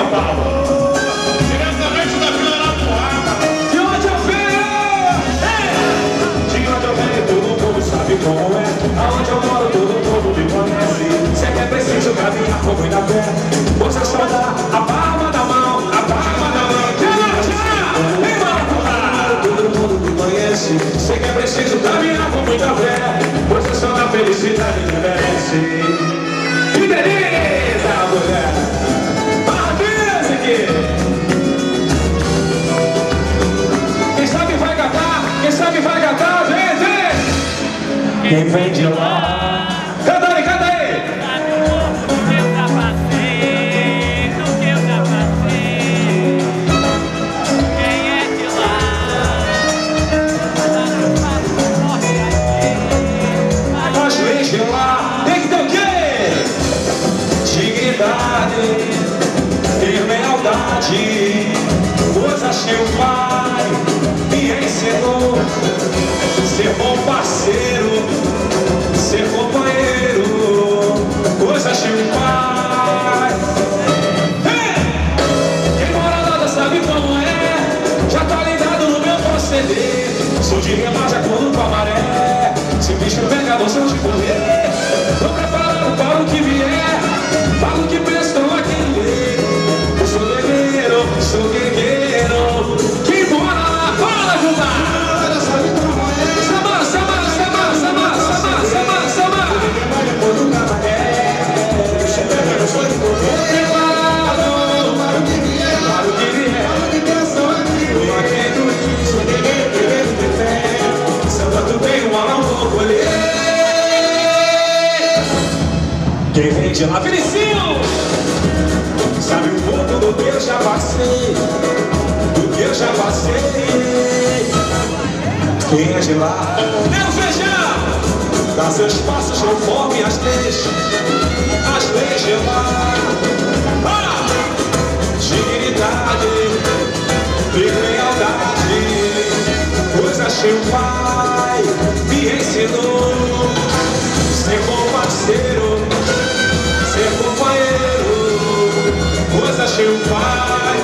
São Paulo. Da como é. Aonde eu moro, todo mundo me conhece. Se que é preciso caminhar com muita fé, você só dá a palma da mão, a palma da mão. Tchau, tchau! Vem, Maracujá! Todo mundo me conhece. Se que é preciso caminhar com muita fé, você só dá felicidade que merece. Quem vem de lá? Canta aí, canta aí! Quem é de lá? Tem que ter o quê? Dignidade, lealdade, coisas que o Sou de remar quando com a maré. Se o bicho pega, você te correr. Quem vem de lá, Felicinho! Sabe um pouco do que eu já passei, do que eu já passei. Quem é de lá? Meu feijão! Dá seus passos conforme as leis, as leis de lá. Ah! Dignidade, ter lealdade, coisas que coisas que